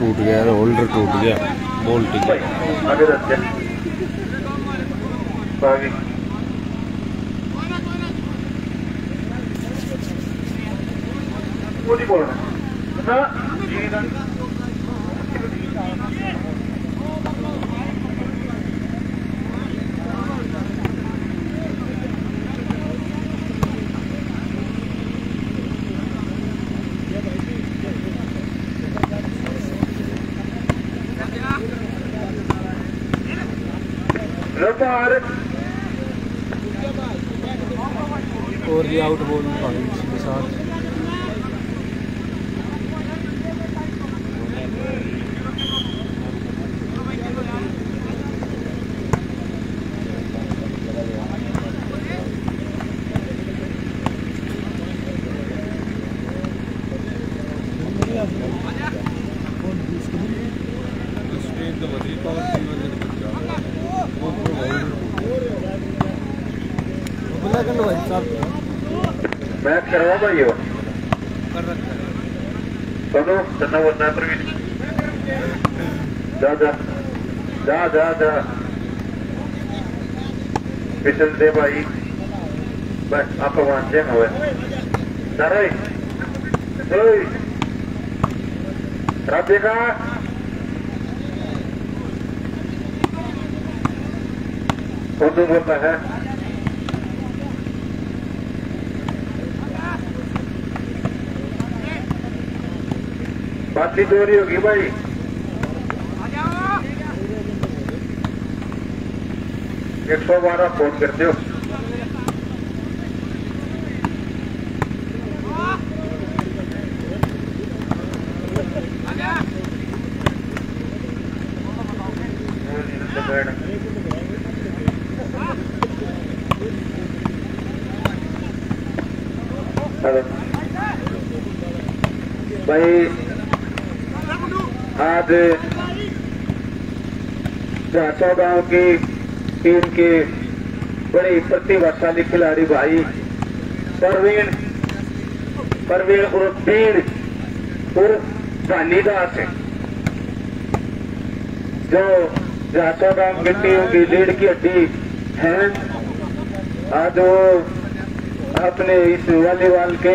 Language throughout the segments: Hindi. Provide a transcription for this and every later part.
टूट गया होल्डर टूट गया बोल्ट भाई आगे रखते आगे और भी आउट बॉल के साथ मैच करवा भाई हो चलो चलना वरना प्रवीण जा जा जा जा जा दे भाई बस आप जय हुए सारे ओए राधे का उर्दू बोलता है बातचीत हो रही होगी भाई एक सौ बारह फ़ोन हो हेलो भाई आज गाँव की टीम के बड़े प्रतिभाशाली खिलाड़ी भाई परवीन परवीन उर्फ़ पीर उर्फ़ भानीदास जो झांसा गाँव की टीम की लीड की हड्डी है। आज वो अपने इस वॉलीबॉल के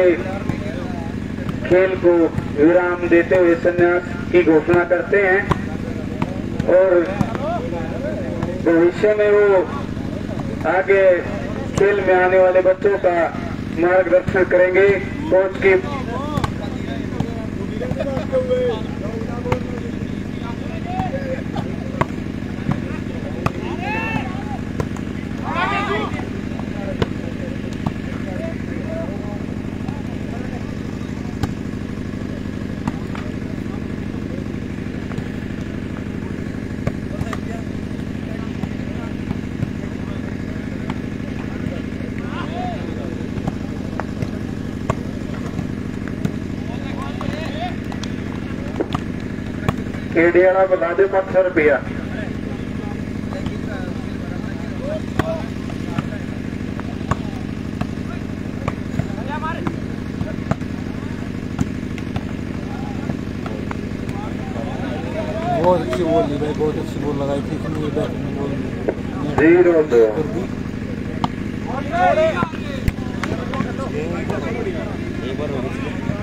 खेल को विराम देते हुए संन्यास की घोषणा करते हैं और भविष्य में वो आगे खेल में आने वाले बच्चों का मार्गदर्शन करेंगे कोच की केडे वाला बता दो पाँच सौ रुपया बहुत अच्छी बॉल ली भाई बहुत अच्छी बॉल लगाई थी इतनी बैट में बॉल ज़ीरो दो एक बार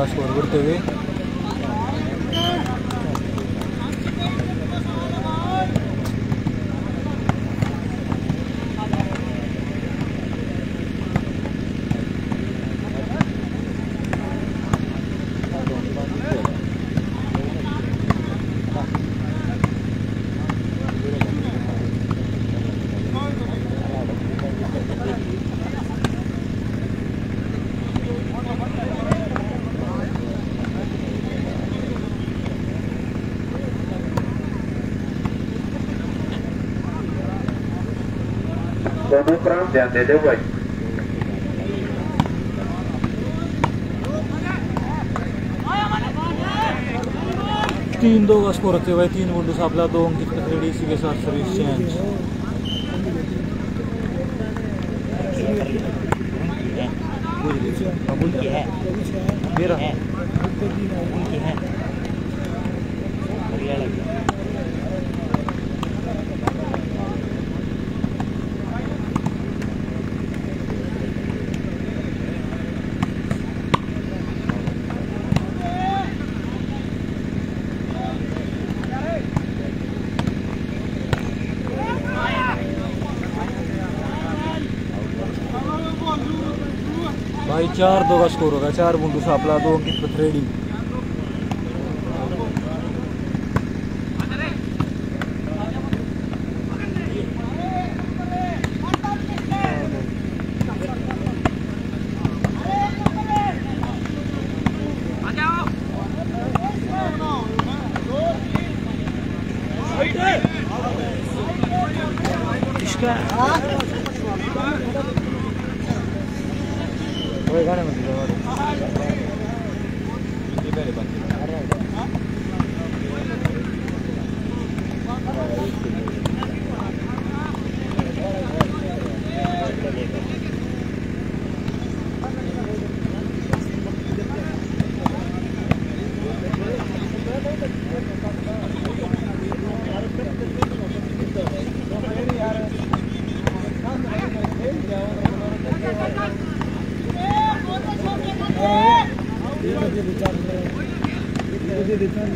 टीम का ध्यान दे दो भाई तीन दो का स्कोर रखते हुए तीन गुंडू सापला दो अंकित कथरेड़ी इसी के साथ सर्विस चेंज उनकी है। मेरा है। उनकी है भाई चार दो का स्कोर होगा चार बुंडू सापला दो अंकित कथरेड़ी इसका वही गाने में दिखा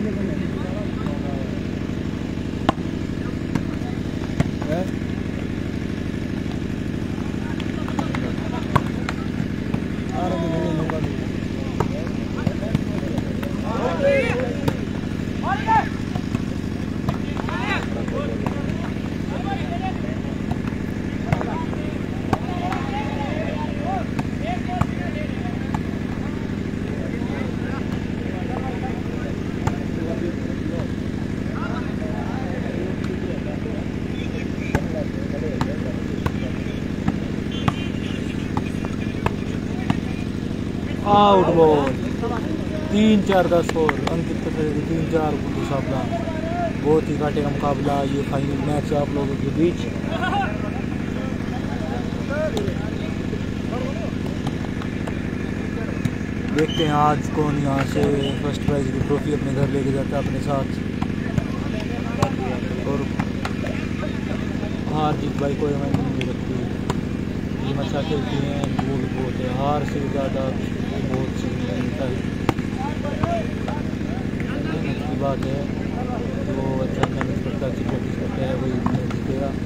आउट बॉल तीन चार का स्कोर अंकित कथरेड़ी तीन चार सापला बहुत ही घाटे का मुकाबला ये फाइनल मैच है आप लोगों के बीच। देखते हैं आज कौन यहाँ से फ़र्स्ट प्राइज की ट्रॉफी अपने घर लेके जाता है अपने साथ। और हार जीत भाई कोई मायने नहीं रखती ये अच्छा खेलती हैं बहुत है। हार से ज़्यादा बहुत सीखने है। मेहनत की बात है। जो अच्छा मेहनत करता अच्छी प्रैक्टिस करता है, वही जीतेगा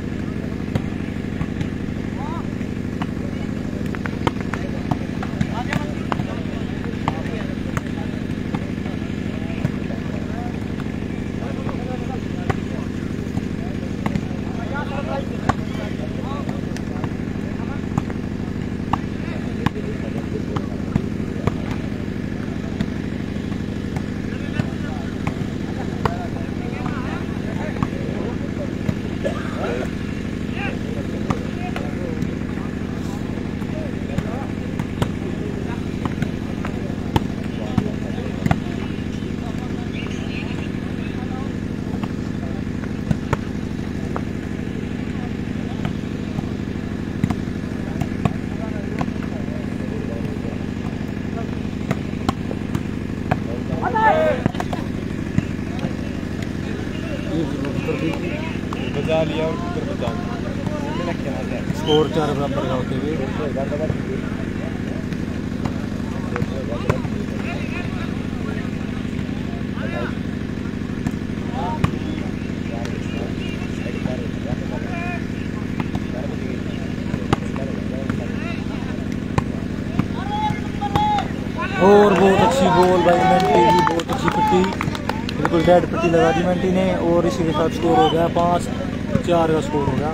चार बराबर का होते हुए। और बहुत अच्छी बॉल भाई मेंटी की बहुत अच्छी पट्टी। बिल्कुल डेड पट्टी लगा दी मेंटी ने और इसी के साथ स्कोर हो गया पाँच, चार का स्कोर हो गया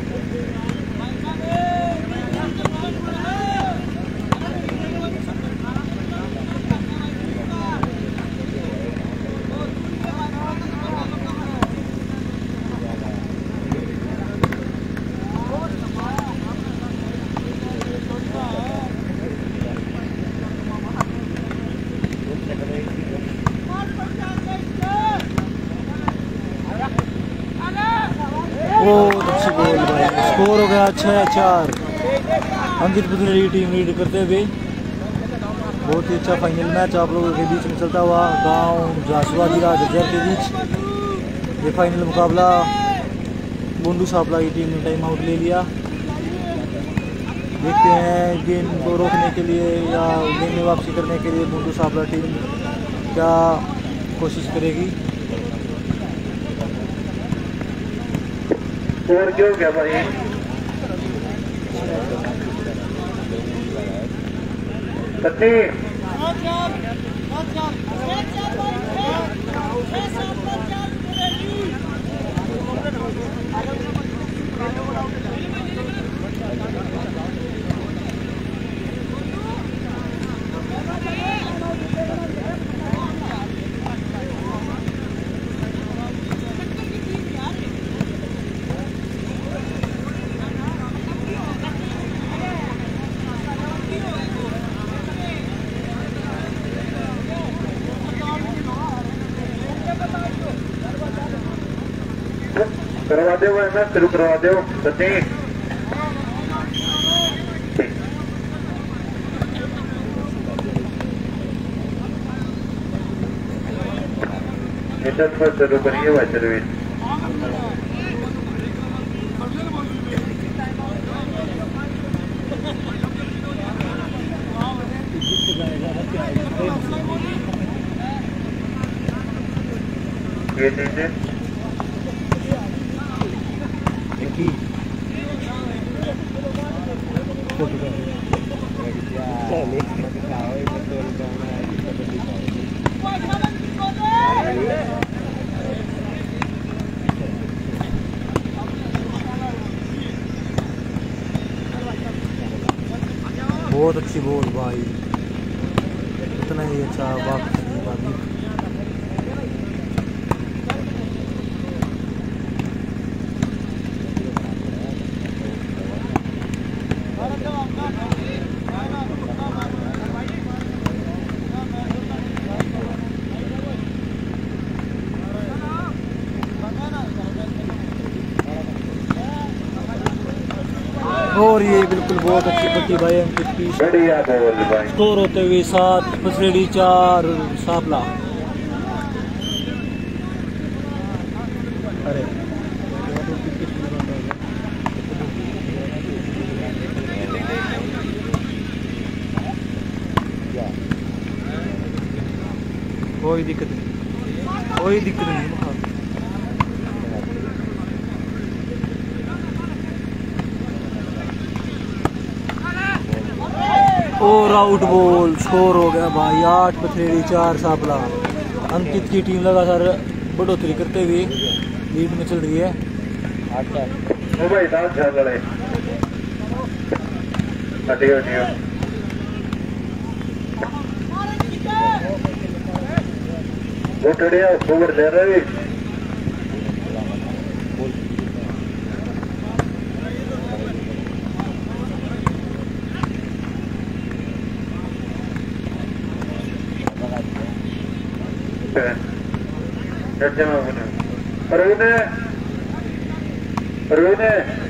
बहुत अच्छी बॉल भाई स्कोर हो गया छः चार। अंकित पुत्री टीम लीड करते हुए बहुत ही अच्छा फाइनल मैच आप लोगों के बीच में चलता हुआ गाँव जासुआ जिला जज्जर के बीच। ये फाइनल मुकाबला बुंडू सापला की टीम ने टाइम आउट ले लिया। देखते हैं गेम को रोकने के लिए या गेम में वापसी करने के लिए बुंडू सापला टीम क्या कोशिश करेगी। स्कोर क्या भाई? सत्ती Thank दो मैं शुरू करवा दो सत्ती मिशन पर शुरू करिए सर्विस ये दीजिए बहुत अच्छी बॉल भाई इतना ही अच्छा वापस बाकी ये बिल्कुल बहुत अच्छी पट्टी भाई बॉल स्कोर होते हुए सात पसरेडी चार सापला अरे। कोई दिक्कत नहीं कोई दिक्कत नहीं मुखा और आउट बॉल स्कोर हो गया भाई, आठ पथरेड़ी चार सापला। अंकित की टीम लगातार बढ़ोतरी करते हुए लीड में चल रही है। वो टड़िया ओवर ले रहे रोहित रोहित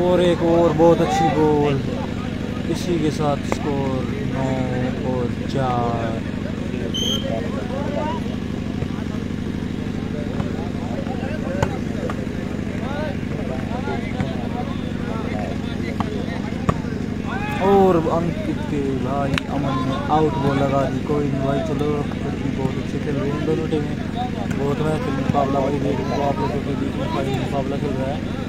और एक और बहुत अच्छी गोल इसी के साथ स्कोर नौ और चार. और अंकित के भाई अमन ने आउट बॉल लगा दी. कोई नहीं भाई, चलो फिर भी बहुत अच्छे खेल रहे हैं. दोनों टीमें बहुत महत्वपूर्ण मुकाबला भाई देख लोगों के बीच में मुकाबला चल रहा है.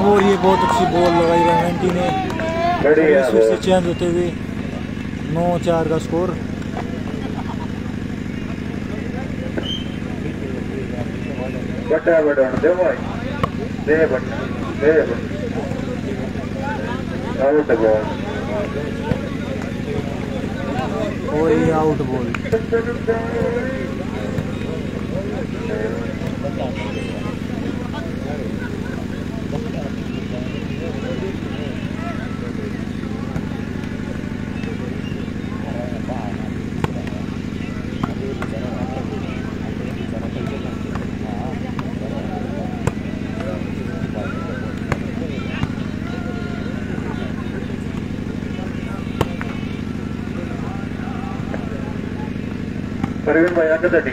और ये बहुत अच्छी बॉल लगाई रेवेंटी ने। फिर से चेंज होते हुए नौ चार का स्कोर बटा बटा दे भाई। दे बटा दे बटा आउट बॉल और ये आउट बॉल। परवीन भाई आगे तट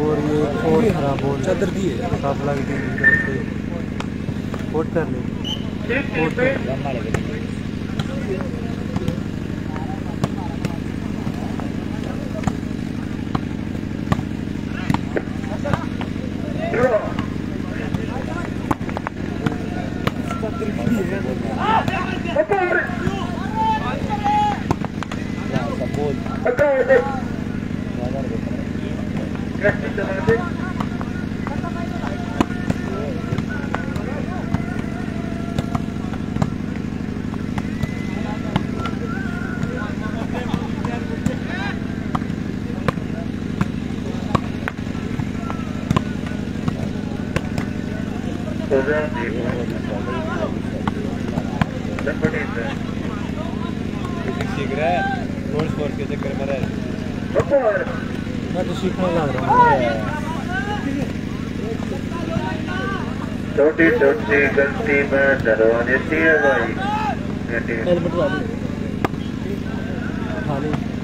और ये और खराब हो चादर दी है काफला लग तरफ़ कोट कर ले कोट कर सीख रहा है गोल स्कोर के चक्कर में रह मैं तो सीखने लग रहा हूँ गलती में डरवा देती है भाई। हेलमेट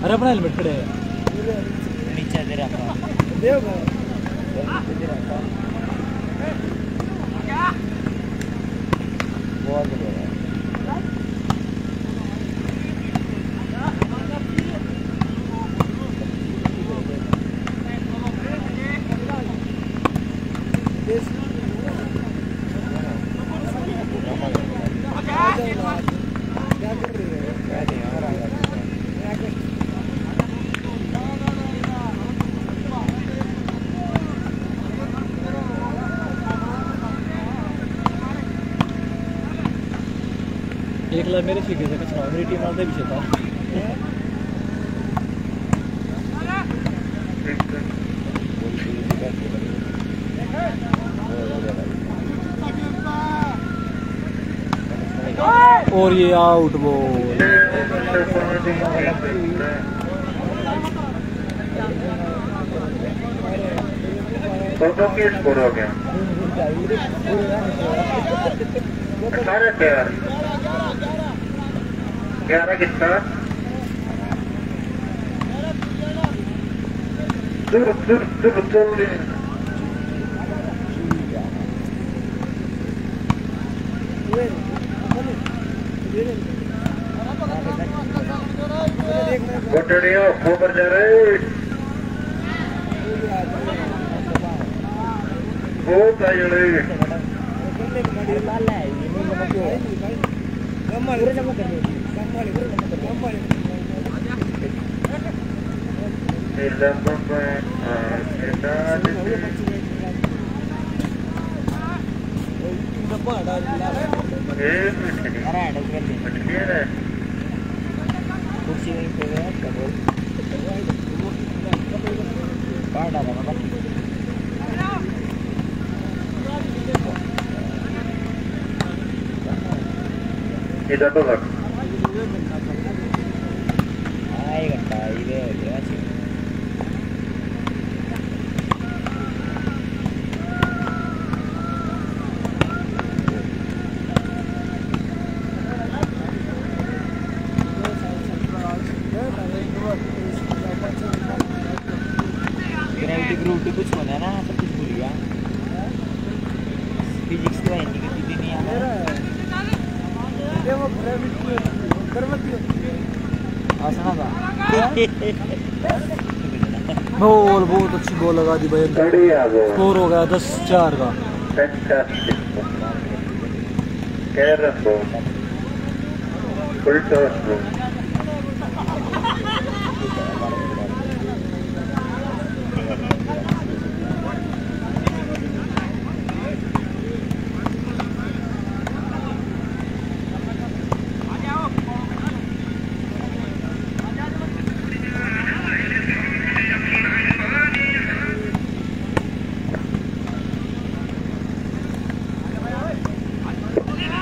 अरे अपना हेलमेट खड़े है नीचे दे रहा सीखे से कचरा मेरी टीम आते पीछे था और ये आउट बॉल स्कोर हो गया अठारह ग्यारह ग्यारह कितना दूर दूर dilakukan kita kursi घंटा इधर हो गया छी ग्रेविटी ग्रूविटी कुछ होना ना सब कुछ भूल गया फिजिक्स तो है नहीं कि दीदी नहीं आना आसना था बॉल बॉल लगा दी भाई। स्कोर हो गया दस चार का। Carrom board full toss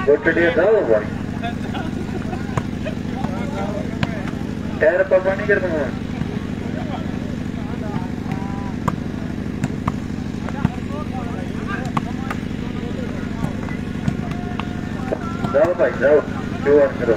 board गोटड़िया जाओ भाई टायर पर पानी कर दूँगा जाओ भाई जाओ। क्यों करो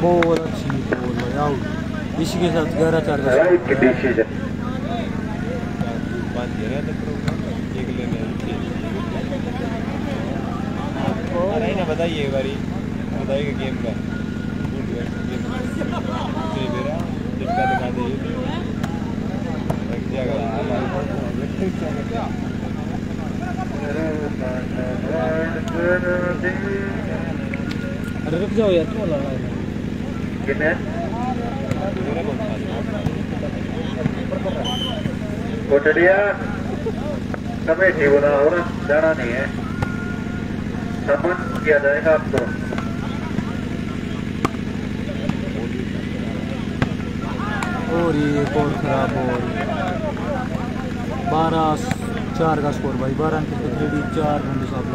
बहुत अच्छी बॉल भाई आउट इसी के साथ ग्यारह चार राइट डिसीज़न है। तो बताइए एक बारी। बताइएगा गेम का दिखा दीजिए अरे रुक जाओ यार क्यों लगा कितने मेरा कौन सा जाना नहीं है। सम्मान किया जाएगा आपको। और ये खराब बारह चार का स्कोर भाई, बारह अंक थ्री चार रन साहब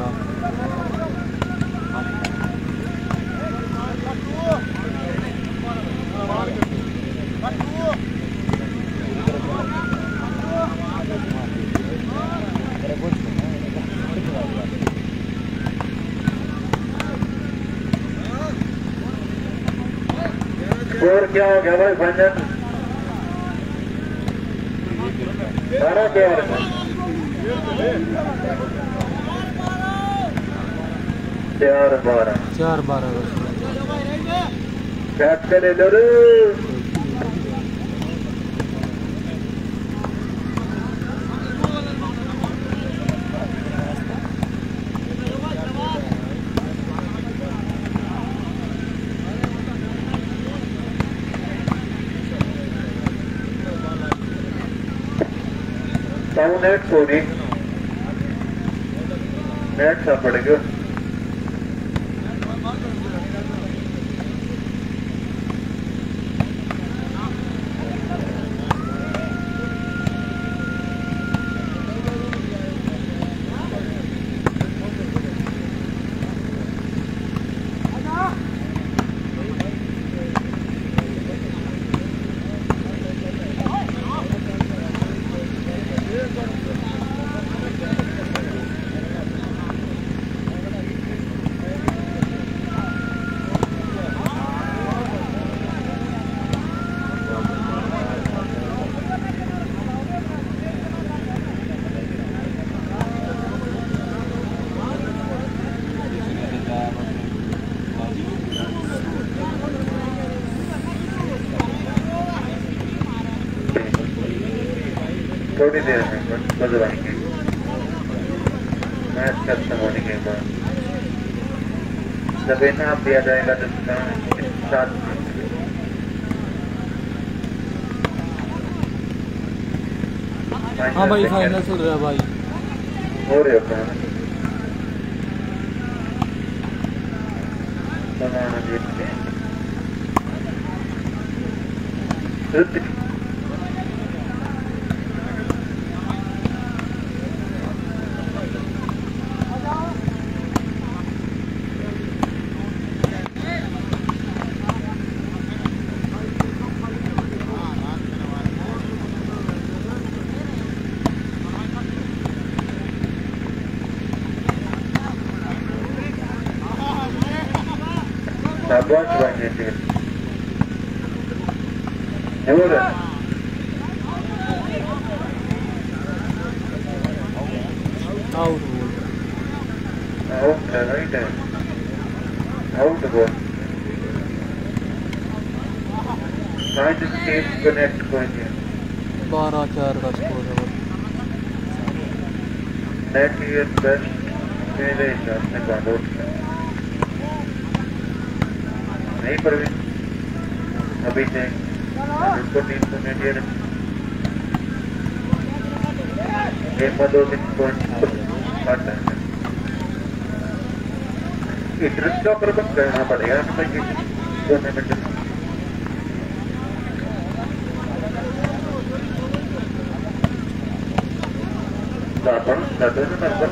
स्कोर क्या हो भाई भंजन बारह चार चार बारह। चार बारह का Sound net पूरी नेट सा पड़ेगा थोड़ी देर में बस बजवाएँगे मैच खत्म होने के बाद जब इनाम दिया जाएगा तो साथ हाँ भाई फाइनल चल रहा है भाई। हो रहे है बनाना जीतते हैं ऋतिक शाबाश भाई बेटे ज़रूर आउट बोल आउट है राइट है out ball find team connect कोई नहीं बारह चार का स्कोर है भाई नेट ईयर बेस्ट मेरे हिसाब से बालोट है नहीं परवीन अभी से इसको टीम को नेट ईयर एक में दो तीन पॉइंट कट है इंटरेस्ट का प्रबंध करना पड़ेगा टूर्नामेंट में Dapat, dapat itu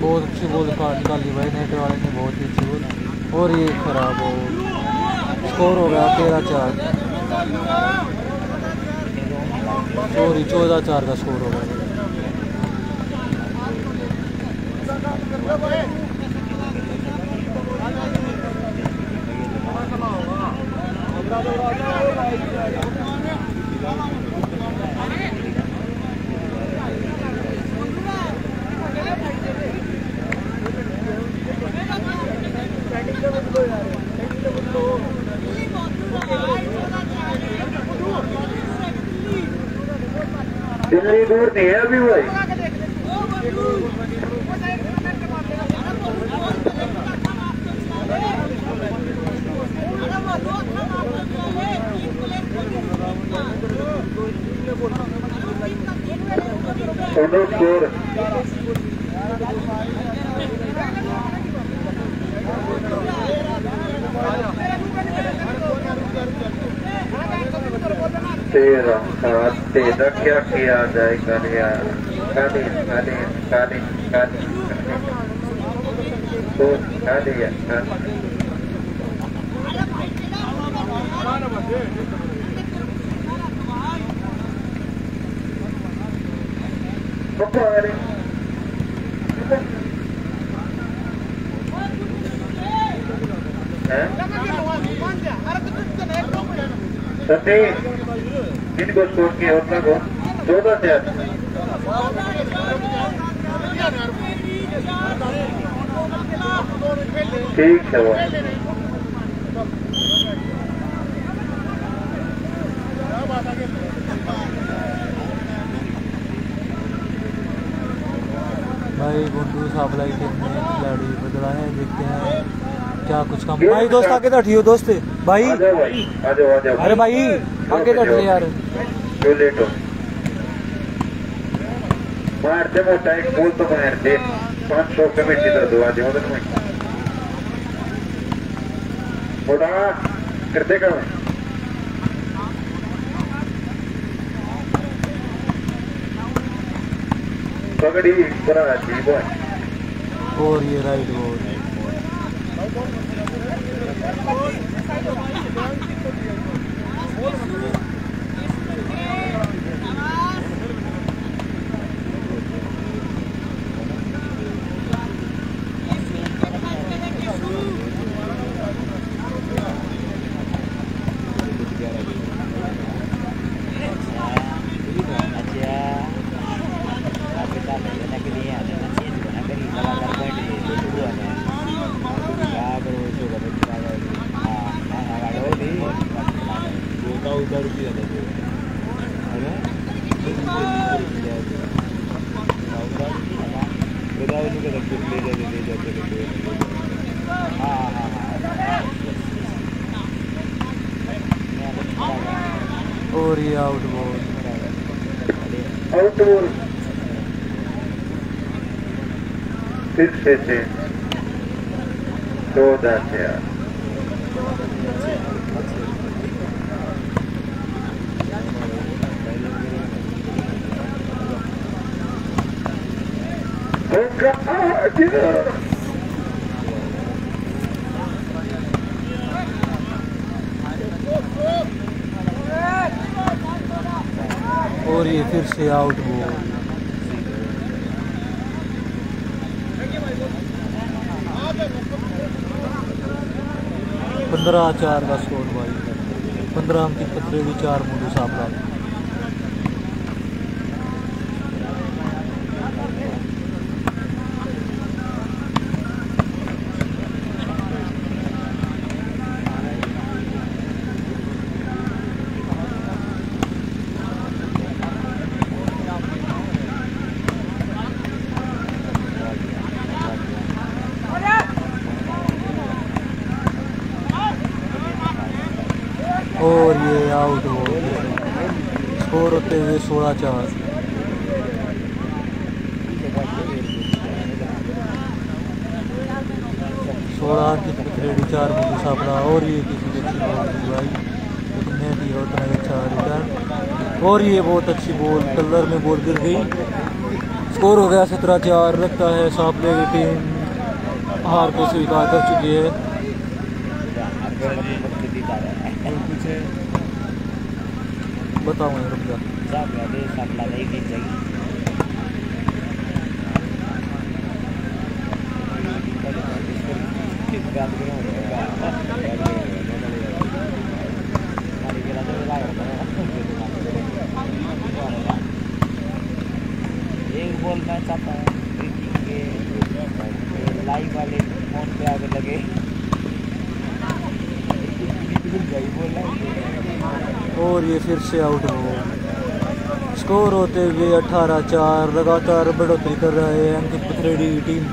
बहुत अच्छी बोल निकाली भाई, नेट वाले ने बहुत ही अच्छी बोल और ये खराब हो। स्कोर हो गया तेरह चार। सॉरी चौदह चार का स्कोर हो गया। दिल्ली दूर नहीं क्या किया जाए? काली तो किनको स्कोर किया उतना को ठीक है वो। भाई गुंडू साबला की टीम ने खिलाड़ी बदला है देखते हैं क्या कुछ कम। भाई दोस्त आगे बैठियो दोस्त। भाई। आ भाई अरे भाई आगे बैठ ले यार। क्यों लेट। हो मार दे मोटा एक बोल तो मार दे पाँच सौ कमेटी दर दो आज उधर में। बड़ा करते कब पगड़ी बड़ा अच्छी बात और ये राइट हो फिर से से चौदह से आठ होगा आज और ये फिर से आउट बॉल पंद्रह चार का स्कोर भाई पंद्रह अंकित भी चार मोटू सापड़ा और ये आउट हो स्कोर होते हुए सोलह चार। सोलह और ये किसी की अच्छी बॉल थी भाई लेकिन नेट उतना अच्छा रिटर्न और ये बहुत अच्छी बॉल कलर में बॉल गिर गई। स्कोर हो गया सत्रह चार लगता है सापले की टीम हार को स्वीकार कर चुकी है। है बताऊँ रुक जा एक बॉल मैं चाहता हूँ लाइव वाले फ़ोन पे आगे लगे। और ये फिर से आउट हो। स्कोर होते हुए अठारह चार लगातार बढ़ोतरी कर रहा है अंकित पथरेडी की टीम।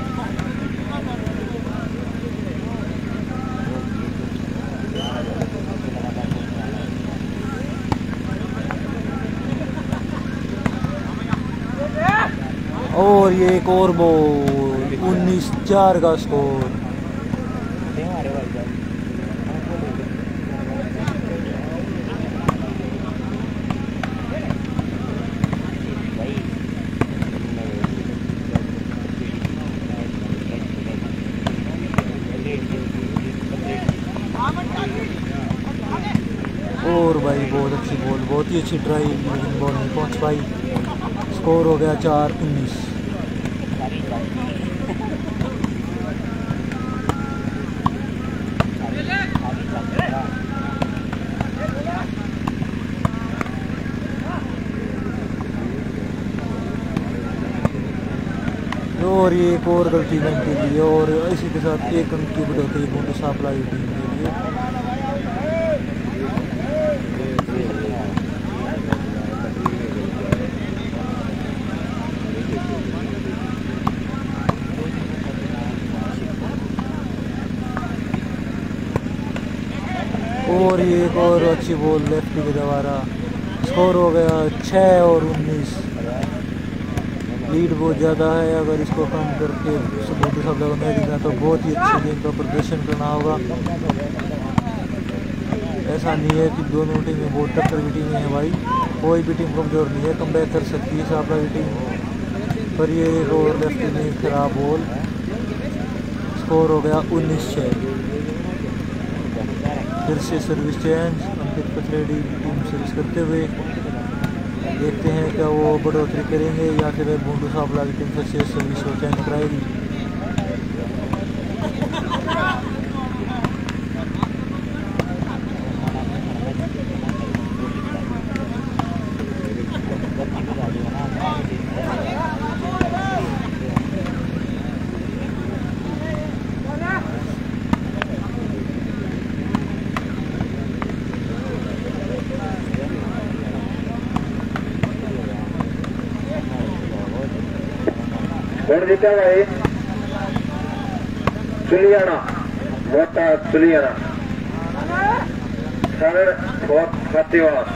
और ये एक और बॉल उन्नीस चार का स्कोर हमारे भाई साहब और भाई बहुत अच्छी बॉल बहुत ही अच्छी ट्राई लेकिन बॉल नहीं पहुँच पाई। स्कोर हो गया चार, उन्नीस। और ये एक और गलती बनती थी, और इसी के साथ एक अंक की बढ़ोतरी मोटू सापला की टीम के लिए और ये एक और अच्छी बॉल लेफ़्ट के द्वारा स्कोर हो गया छः और उन्नीस। लीड बहुत ज़्यादा है, अगर इसको कम करके सबूत में दिखा तो बहुत ही अच्छी गेम का प्रदर्शन करना होगा। ऐसा नहीं है कि दोनों टीमें बहुत टक्कर की टीमें हैं भाई। कोई भी टीम कमज़ोर नहीं है कम कर सकती है सापड़ा की टीम। पर ये एक और लेफ़्ट में खराब बॉल स्कोर हो गया उन्नीस छः फिर से सर्विस चेंज अंकित पथरेडी टीम सर्विस करते हुए देखते हैं क्या वो बढ़ोतरी करेंगे या फिर भूडू साहब लाल टीम फिर से सर्विस को चेंज कराएगी। जीता भाई चुलियाना मोटा चुलियाना थर्ड फोर्थ फतेहाबाद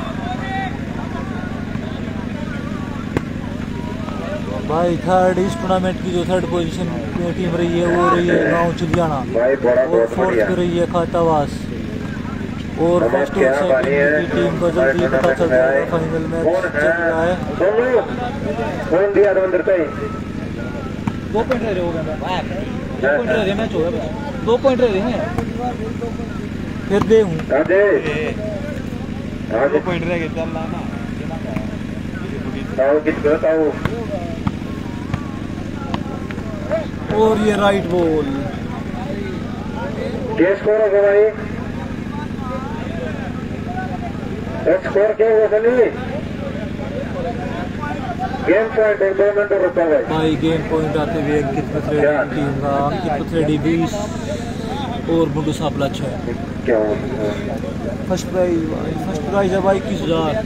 भाई थर्ड इस टूर्नामेंट की जो थर्ड पोजीशन टीम रही है वो रही है गाँव चिलियाना। और फोर्थ पे रही है खातावास। और फ़र्स्ट क्या और सेकंड की टीम को जल्दी ही पता चल जाएगा फाइनल मैच चल रहा है। दो पॉइंट रह रहे हो दो पॉइंट रह रहे मैच हो गया दो पॉइंट रह रहे हैं। फिर दे हूँ। दो पॉइंट रह गए चल रहा ना ताऊ किसको ताऊ और ये राइट बॉल क्या स्कोर होगा भाई? स्कोर क्या हुआ सनी गेम पॉइंट एक दो मिनट रुका भाई भाई गेम पॉइंट आते हुए अंकित पथरेडी टीम का अंकित पथरेडी बीस और मुंडू सापला छः क्या हुआ फ़र्स्ट प्राइज भाई फ़र्स्ट प्राइज है भाई इक्कीस हज़ार।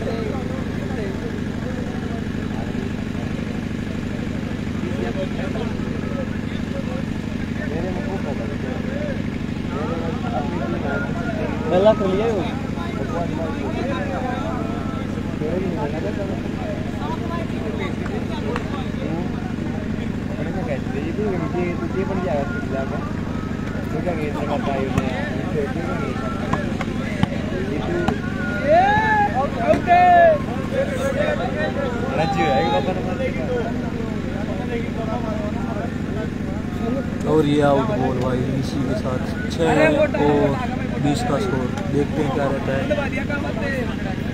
पहला कर लिया वो और ये आउट बॉल भाई इसी के साथ छः और बीस का स्कोर देखते हैं क्या रहता है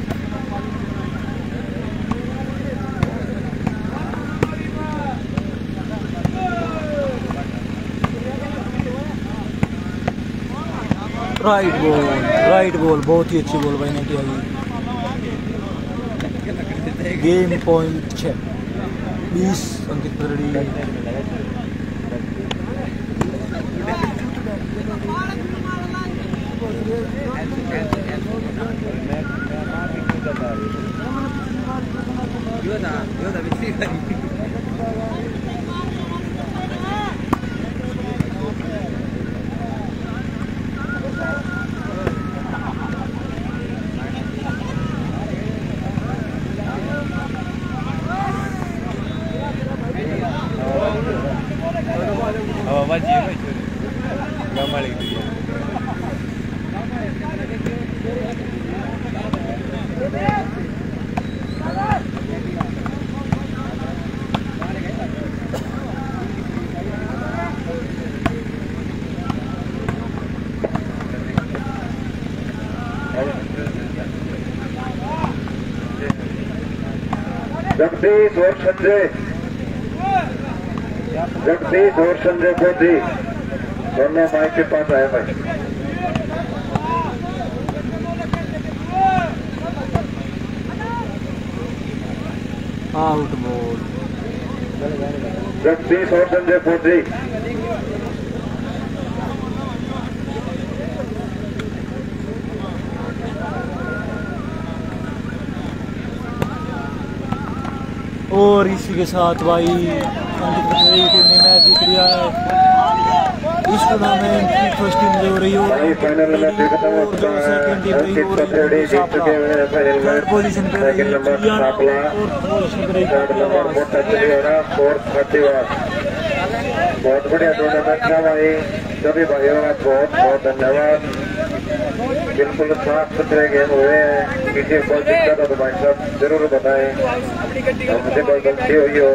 राइट बॉल राइट बॉल बहुत ही अच्छी बॉल भाई ने किया ये। गेम पॉइंट छः बीस अंकित परड़ी आवाज़ और संजय जगदीश और संजय गोदी दोनों माइक के पास आए भाई। Out ball. जगदीश और संजय गोदी और इसी के साथ भाई टीम ने मैच जीत लिया है। इस टूर्नामेंट की फ़र्स्ट टीम जो रही सेकंड टीम थर्ड पोजीशन पे रही पोजीशन पे रही बहुत बढ़िया टूर्नामेंट था भाई। सभी भाइयों का बहुत बहुत धन्यवाद। बिल्कुल साफ़ सुथरे गेम हुए हैं। किसी को दिक्कत हो तो भाई साहब ज़रूर बताएँ। हमसे कोई गलती हुई हो।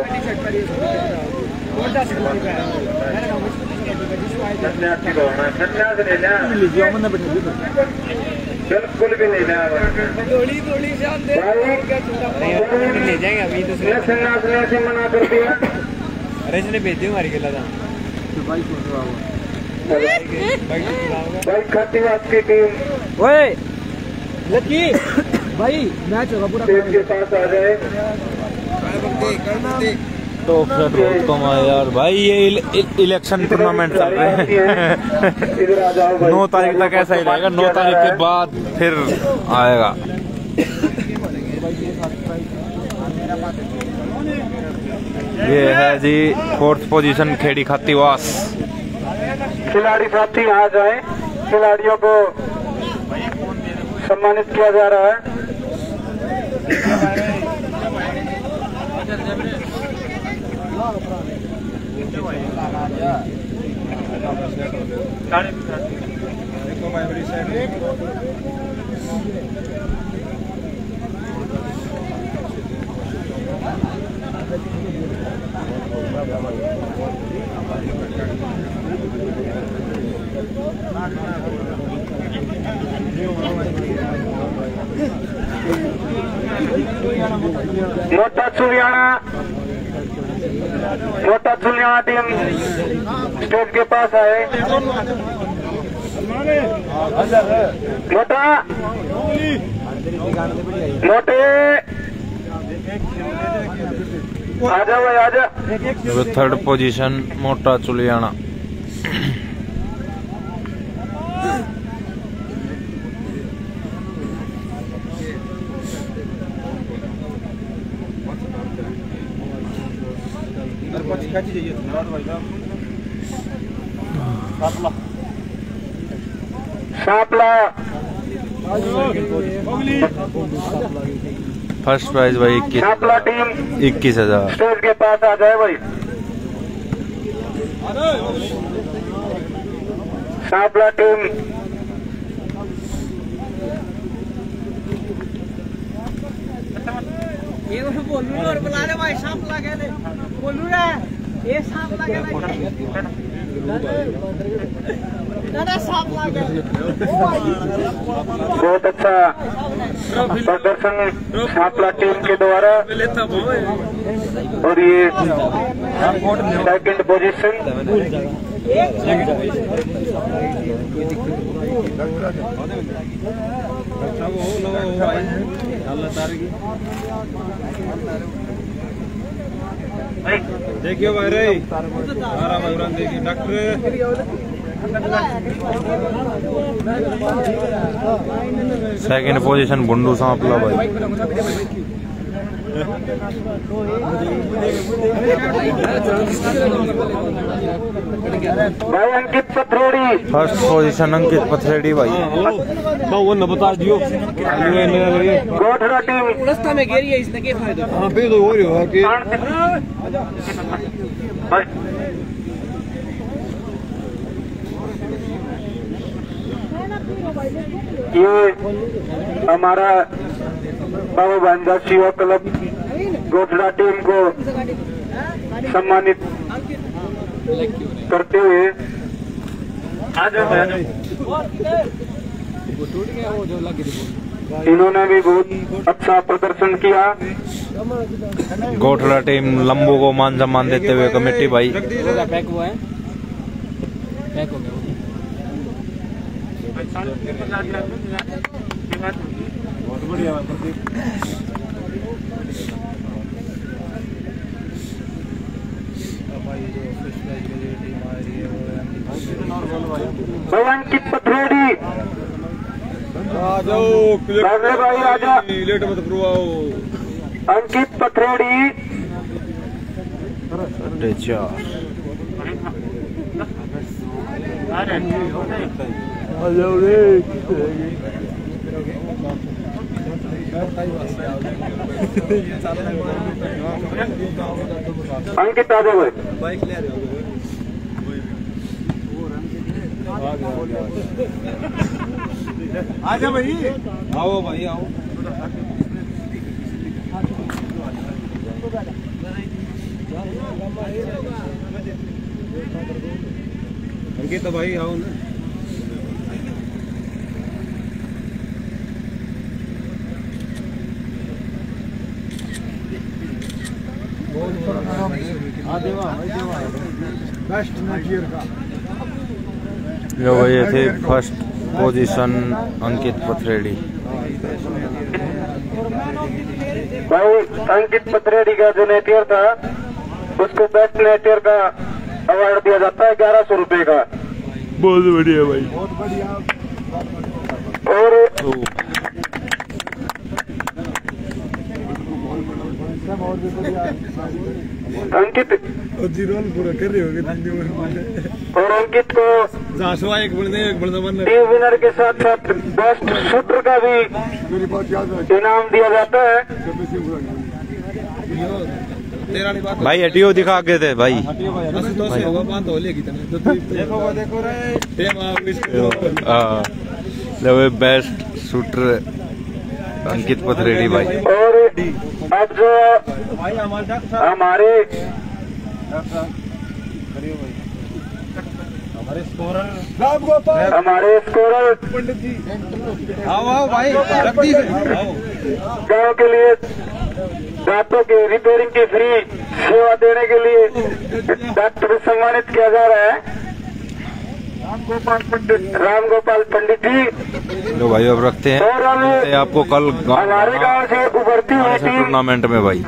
बिल्कुल भी नहीं ना ले जाएँगे अभी दूसरे सन्यास ने ऐसे मना कर दिया। अरे इसने भेज दी हमारी गला था तो बाइक तो चला होगा भाई खातीवाद की टीम। ओए लकी भाई मैच होगा पूरा के पास आ जाए। तो फिर बहुत यार भाई ये इल, इल, इलेक्शन टूर्नामेंट चल रहे हैं। इधर आ जाओ भाई। नौ तारीख तक ऐसा ही रहेगा नौ तारीख के बाद फिर आएगा। ये है जी फोर्थ पोजीशन खेड़ी खातीवास। खिलाड़ी साथी आ जाए खिलाड़ियों को सम्मानित किया जा रहा है। मोटा चुलियाना मोटा चुलियाना टीम स्टेज के पास आए। मोटा, मोटे। आ जाओ भाई आ जाओ थर्ड पोजीशन मोटा चुलियाना। सांपला फ़र्स्ट प्राइज भाई इक्कीस टीम इक्कीस हज़ार स्टेज के पास आ जाए भाई सांपला टीम ये बोलू और बुला रहे भाई सांप लगे बोलू रे ये सांप सांप लगे। बहुत अच्छा प्रदर्शन सांपला टीम के द्वारा। और ये सेकंड पोजीशन देखियो भाई रे। सारा भाई देखिए doctor. Second position Bundu Sampla भाई। भाई अंकित पथरोड़ी। फ़र्स्ट पोजीशन अंकित पथरेडी भाई। वो न बता दियो गोठरा टीम रास्ता में गिरी है इसने क्या फ़ायदा? हाँ पे तो हो रही है कि ये हमारा बाबा शिवा क्लब गोठरा टीम को सम्मानित करते हुए। इन्होंने भी बहुत अच्छा प्रदर्शन किया गोठड़ा टीम लंबू को मान सम्मान देते हुए कमेटी भाई पैक हुआ है पैक हो गया भाई अंकित पथरेड़ी। आ जाओ राजे भाई आजा लेट मत करो आओ। अंकित पथरेड़ी। साढ़े चार अंकित आजा भाई आजा भाई. आओ भाई आओ. अंकित भाई आओ ना. भाई ये थे फ़र्स्ट पोजीशन अंकित पथरेडी। भाई अंकित पथरेड़ी का जो नेटियर था उसको बेस्ट नेटियर का अवार्ड दिया जाता है ग्यारह सौ रुपये का। बहुत बढ़िया भाई। और अंकित? जीरोल पूरा कर रहे होगे धंधे में। और अंकित को जासवा एक बड़े एक बड़े बन टीम विनर के साथ साथ बेस्ट शूटर का भी इनाम दिया जाता है। भाई हटियो दिखा आगे थे भाई। हो तो देखो देखो रे टेम आप इसको लो बेस्ट शूटर अंकित पथरेडी भाई। और अब जो हमारे हमारे हमारे स्कोरर हमारे स्कोरर पंडित जी आओ आओ भाई रख गाँव के लिए दांतों की रिपेयरिंग की फ्री सेवा देने के लिए डॉक्टर को सम्मानित किया जा रहा है। राम गोपाल पंडित राम गोपाल पंडित जी। लो भाई अब रखते हैं। आपको कल हमारे गाँव गाँव से उभरती हुई टीम टूर्नामेंट में भाई।